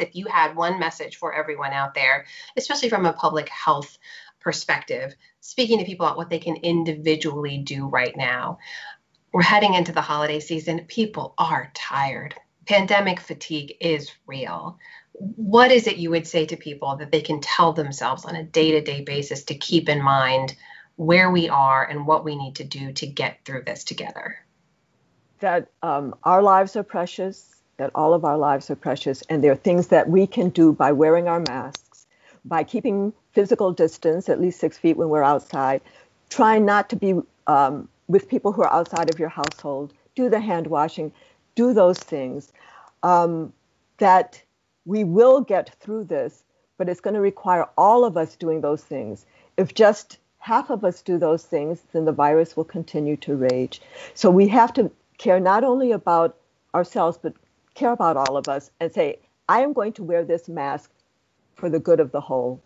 if you had one message for everyone out there, especially from a public health perspective, speaking to people about what they can individually do right now. We're heading into the holiday season. People are tired. Pandemic fatigue is real. What is it you would say to people that they can tell themselves on a day to day basis to keep in mind where we are and what we need to do to get through this together? That um, our lives are precious that all of our lives are precious, and there are things that we can do by wearing our masks, by keeping physical distance, at least six feet when we're outside, trying not to be um, with people who are outside of your household, do the hand washing, do those things. Um, that we will get through this, but it's going to require all of us doing those things. If just half of us do those things, then the virus will continue to rage. So we have to care not only about ourselves, but care about all of us and say, I am going to wear this mask for the good of the whole.